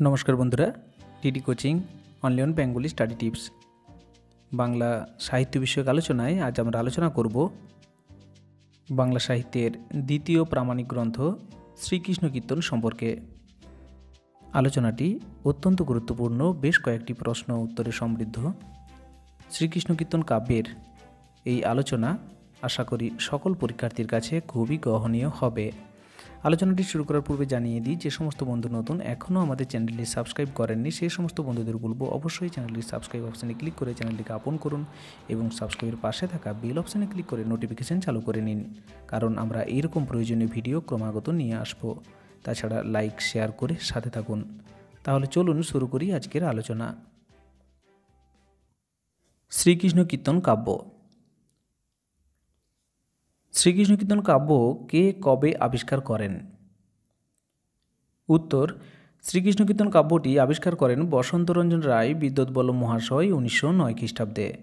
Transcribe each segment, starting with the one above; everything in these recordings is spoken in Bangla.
নমস্কার বন্ধুরা, TD coaching, online Bengali study tips. Bangla সাহিত্য বিষয়ক আলোচনায় আজ আমরা আলোচনা করব বাংলা সাহিত্যের দ্বিতীয় প্রামাণিক গ্রন্থ শ্রীকৃষ্ণ কীর্তন সম্পর্কে। আলোচনাটি অত্যন্ত গুরুত্বপূর্ণ, বেশ কয়েকটি প্রশ্ন উত্তরে সমৃদ্ধ। শ্রীকৃষ্ণ কীর্তন কাব্যের এই আলোচনা আশা করি সকল পরীক্ষার্থীর কাছে খুবই গ্রহণীয় হবে। আলোচনাটি শুরু করার পূর্বে জানিয়ে দিই, যে সমস্ত বন্ধু নতুন, এখনও আমাদের চ্যানেলটি সাবস্ক্রাইব করেননি, সেই সমস্ত বন্ধুদের বলব অবশ্যই চ্যানেলটি সাবস্ক্রাইব অপশানে ক্লিক করে চ্যানেলটিকে আপন করুন এবং সাবস্ক্রাইবের পাশে থাকা বেল অপশানে ক্লিক করে নোটিফিকেশান চালু করে নিন। কারণ আমরা এইরকম প্রয়োজনীয় ভিডিও ক্রমাগত নিয়ে আসব। তাছাড়া লাইক শেয়ার করে সাথে থাকুন। তাহলে চলুন শুরু করি আজকের আলোচনা। শ্রীকৃষ্ণ কীর্তন কাব্য। শ্রীকৃষ্ণ কীর্তন কাব্য কে কবে আবিষ্কার করেন? উত্তর, শ্রীকৃষ্ণ কীর্তন কাব্যটি আবিষ্কার করেন বসন্তরঞ্জন রায় বিদ্যুৎ বল্লভ মহাশয় উনিশশো নয় খ্রিস্টাব্দে।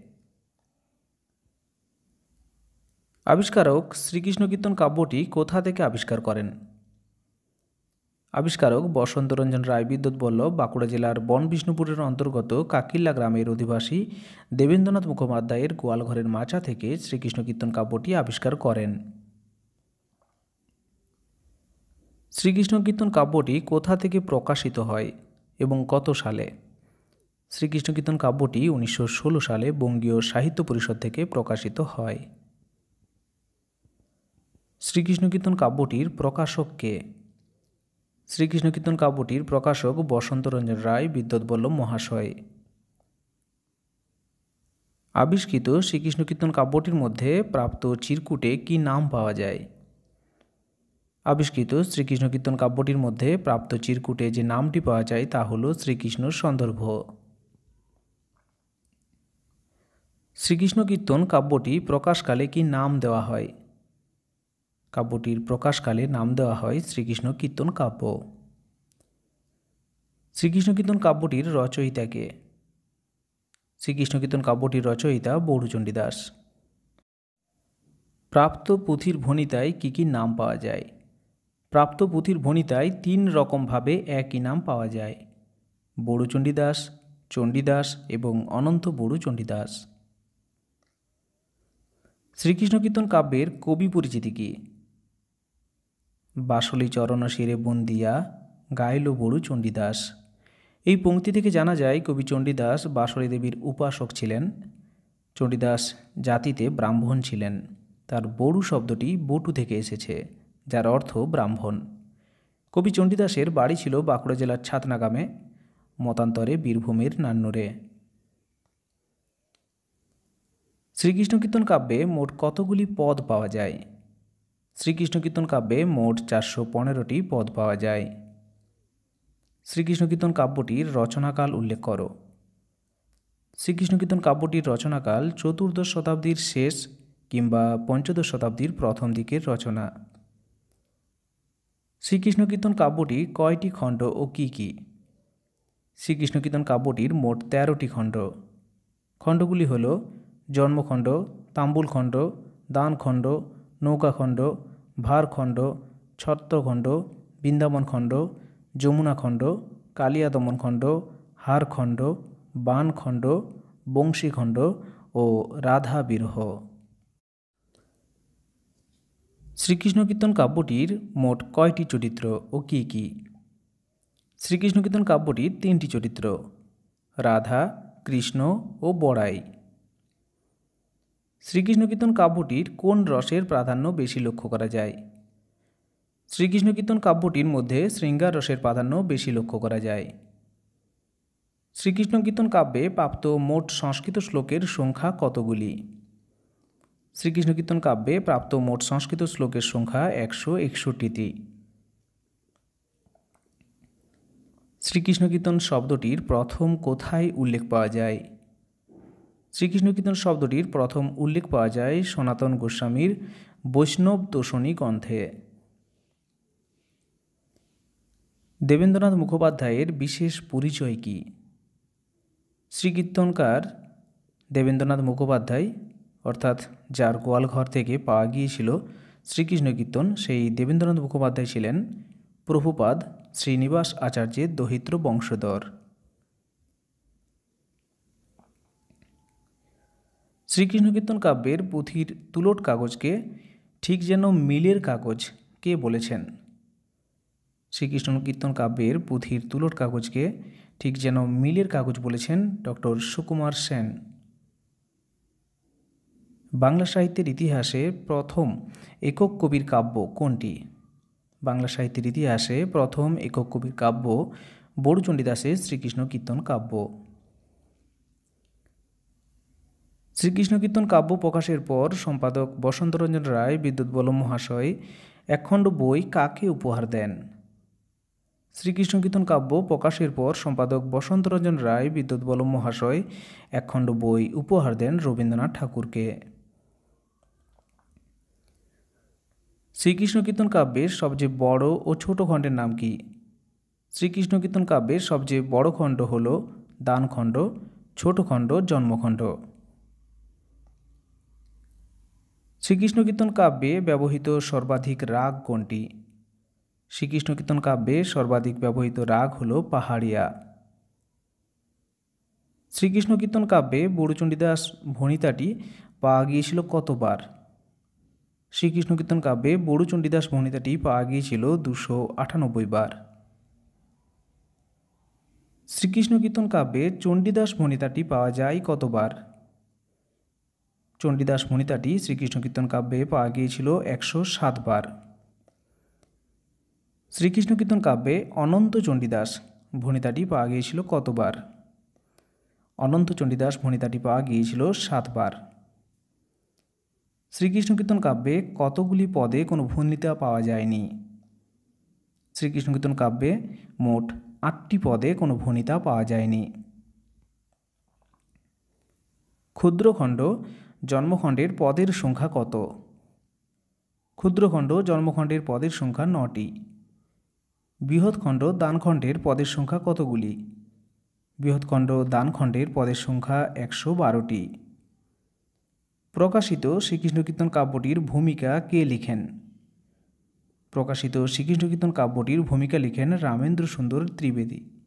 আবিষ্কারক শ্রীকৃষ্ণ কীর্তন কাব্যটি কোথা থেকে আবিষ্কার করেন? আবিষ্কারক বসন্তরঞ্জন রায় বিদ্যুৎ বল্লভ বাঁকুড়া জেলার বন বিষ্ণুপুরের অন্তর্গত কাকিল্লা গ্রামের অধিবাসী দেবেন্দ্রনাথ মুখোপাধ্যায়ের গোয়ালঘরের মাচা থেকে শ্রীকৃষ্ণ কীর্তন কাব্যটি আবিষ্কার করেন। শ্রীকৃষ্ণ কীর্তন কাব্যটি কোথা থেকে প্রকাশিত হয় এবং কত সালে? শ্রীকৃষ্ণ কীর্তন কাব্যটি উনিশশো ষোলো সালে বঙ্গীয় সাহিত্য পরিষদ থেকে প্রকাশিত হয়। শ্রীকৃষ্ণ কীর্তন কাব্যটির প্রকাশক কে? শ্রীকৃষ্ণ কীর্তন কাব্যটির প্রকাশক বসন্তরঞ্জন রায়, বিদ্যুৎ বল্লভ মহাশয়। আবিষ্কৃত শ্রীকৃষ্ণ কীর্তন কাব্যটির মধ্যে প্রাপ্ত চিরকুটে কি নাম পাওয়া যায়? আবিষ্কৃত শ্রীকৃষ্ণ কীর্তন কাব্যটির মধ্যে প্রাপ্ত চিরকুটে যে নামটি পাওয়া যায় তা হল শ্রীকৃষ্ণ সন্দর্ভ। শ্রীকৃষ্ণ কীর্তন কাব্যটি প্রকাশকালে কি নাম দেওয়া হয়? কাব্যটির প্রকাশকালে নাম দেওয়া হয় শ্রীকৃষ্ণ কীর্তন কাব্য। শ্রীকৃষ্ণ কীর্তন কাব্যটির রচয়িতাকে। শ্রীকৃষ্ণ কীর্তন কাব্যটির রচয়িতা বৌরচণ্ডী দাস। প্রাপ্ত পুঁথির ভণিতায় কী কী নাম পাওয়া যায়? প্রাপ্ত পুঁথির ভণিতায় তিন রকমভাবে একই নাম পাওয়া যায়। বড়ুচণ্ডী দাস চণ্ডীদাস এবং অনন্ত বড়ুচণ্ডী দাস। শ্রীকৃষ্ণ কীর্তন কাব্যের কবি পরিচিতি কী? বাসলি চরণ শিরে বন্দিয়া গাইল বড়ু চণ্ডীদাস। এই পংক্তি থেকে জানা যায়, কবি চণ্ডীদাস বাসলী দেবীর উপাসক ছিলেন। চণ্ডীদাস জাতিতে ব্রাহ্মণ ছিলেন। তার বড়ু শব্দটি বটু থেকে এসেছে, যার অর্থ ব্রাহ্মণ। কবি চণ্ডীদাসের বাড়ি ছিল বাঁকুড়া জেলার ছাতনাগামে মতান্তরে বীরভূমের নান্নরে। শ্রীকৃষ্ণ কীর্তন কাব্যে মোট কতগুলি পদ পাওয়া যায়? শ্রীকৃষ্ণ কীর্তন কাব্যে মোট চারশো পনেরোটি পদ পাওয়া যায়। শ্রীকৃষ্ণ কীর্তন কাব্যটির রচনাকাল উল্লেখ করো। শ্রীকৃষ্ণ কীর্তন কাব্যটির রচনাকাল চতুর্দশ শতাব্দীর শেষ কিংবা পঞ্চদশ শতাব্দীর প্রথম দিকের রচনা। শ্রীকৃষ্ণ কীর্তন কাব্যটি কয়টি খণ্ড ও কি কি? শ্রীকৃষ্ণ কীর্তন কাব্যটির মোট তেরোটি খণ্ড। খণ্ডগুলি হল জন্মখণ্ড তাম্বুলখণ্ড দানখণ্ড নৌকাখণ্ড, ভারখণ্ড, ছত্রখণ্ড, বৃন্দাবনখণ্ড, যমুনাখণ্ড, কালিয়াদমনখণ্ড, হারখণ্ড, বানখণ্ড, বংশীখণ্ড ও রাধা বিরহ শ্রীকৃষ্ণ কীর্তন কাব্যটির মোট কয়টি চরিত্র ও কী কী? শ্রীকৃষ্ণ কীর্তন কাব্যটির তিনটি চরিত্র, রাধা, কৃষ্ণ ও বড়াই। শ্রীকৃষ্ণ কীর্তন কাব্যটির কোন রসের প্রাধান্য বেশি লক্ষ্য করা যায়? শ্রীকৃষ্ণ কীর্তন কাব্যটির মধ্যে শৃঙ্গার রসের প্রাধান্য বেশি লক্ষ্য করা যায়। শ্রীকৃষ্ণ কীর্তন কাব্যে প্রাপ্ত মোট সংস্কৃত শ্লোকের সংখ্যা কতগুলি? শ্রীকৃষ্ণ কীর্তন কাব্যে প্রাপ্ত মোট সংস্কৃত শ্লোকের সংখ্যা একশো একষট্টিটি। শ্রীকৃষ্ণ কীর্তন শব্দটির প্রথম কোথায় উল্লেখ পাওয়া যায়? শ্রীকৃষ্ণ কীর্তন শব্দটির প্রথম উল্লেখ পাওয়া যায় সনাতন গোস্বামীর বৈষ্ণব তোষণী গ্রন্থে। দেবেন্দ্রনাথ মুখোপাধ্যায়ের বিশেষ পরিচয় কী? শ্রীকীর্তনকার দেবেন্দ্রনাথ মুখোপাধ্যায়, অর্থাৎ যার গোয়ালঘর থেকে পাওয়া গিয়েছিল শ্রীকৃষ্ণ কীর্তন সেই দেবেন্দ্রনাথ মুখোপাধ্যায় ছিলেন প্রভুপাদ শ্রীনিবাস আচার্যের দহিত্র বংশধর। শ্রীকৃষ্ণ কীর্তন কাব্যের পুঁথির তুলট কাগজকে ঠিক যেন মিলের কাগজ কে বলেছেন? শ্রীকৃষ্ণ কীর্তন কাব্যের পুঁথির তুলট কাগজকে ঠিক যেন মিলের কাগজ বলেছেন ডক্টর সুকুমার সেন। বাংলা সাহিত্যের ইতিহাসে প্রথম একক কবির কাব্য কোনটি? বাংলা সাহিত্যের ইতিহাসে প্রথম একক কবির কাব্য বড়ুচণ্ডীদাসের শ্রীকৃষ্ণ কীর্তন কাব্য। শ্রীকৃষ্ণ কীর্তন কাব্য প্রকাশের পর সম্পাদক বসন্তরঞ্জন রায় বিদ্যুৎ বলম মহাশয় একখণ্ড বই কাকে উপহার দেন? শ্রীকৃষ্ণ কীর্তন কাব্য প্রকাশের পর সম্পাদক বসন্তরঞ্জন রায় বিদ্যুৎ বলম মহাশয় একখণ্ড বই উপহার দেন রবীন্দ্রনাথ ঠাকুরকে। শ্রীকৃষ্ণ কীর্তন কাব্যের সবচেয়ে বড় ও ছোট খণ্ডের নাম কি? শ্রীকৃষ্ণ কীর্তন কাব্যের সবচেয়ে বড় খণ্ড হল দানখণ্ড, ছোট খণ্ড, জন্মখণ্ড। শ্রীকৃষ্ণ কীর্তন কাব্যে ব্যবহৃত সর্বাধিক রাগ কোনটি? শ্রীকৃষ্ণ কীর্তন কাব্যে সর্বাধিক ব্যবহৃত রাগ হল পাহাড়িয়া। শ্রীকৃষ্ণ কীর্তন কাব্যে বড়ুচণ্ডীদাস ভণিতাটি পাওয়া গিয়েছিল কতবার? শ্রীকৃষ্ণ কীর্তন কাব্যে বড়ুচণ্ডীদাস ভণিতাটি পাওয়া গিয়েছিল দুশো আটানব্বই বার। শ্রীকৃষ্ণ কীর্তন কাব্যে চণ্ডীদাস ভণিতাটি পাওয়া যায় কতবার? চণ্ডীদাস ভণিতাটি শ্রীকৃষ্ণ কীর্তন কাব্যে পাওয়া গিয়েছিল একশো সাতবার শ্রীকৃষ্ণ কীর্তন কাব্যে অনন্ত চণ্ডীদাস ভণিতাটি পাওয়া গিয়েছিল কতবার অনন্ত চণ্ডীদাস ভণিতাটি পাওয়া গিয়েছিল সাতবার শ্রীকৃষ্ণ কীর্তন কাব্যে কতগুলি পদে কোনো ভূমিতা পাওয়া যায়নি? শ্রীকৃষ্ণ কীর্তন কাব্যে মোট আটটি পদে কোনো ভূমিতা পাওয়া যায়নি। ক্ষুদ্রখণ্ড জন্মখণ্ডের পদের সংখ্যা কত? ক্ষুদ্রখণ্ড জন্মখণ্ডের পদের সংখ্যা নটি। বৃহৎখণ্ড দানখণ্ডের পদের সংখ্যা কতগুলি? বৃহৎখণ্ড দানখণ্ডের পদের সংখ্যা একশো বারোটি। প্রকাশিত শ্রীকৃষ্ণ কীর্তন কাব্যটির ভূমিকা কে লিখেন? প্রকাশিত শ্রীকৃষ্ণ কীর্তন কাব্যটির ভূমিকা লিখেন রামেন্দ্র সুন্দর ত্রিবেদী।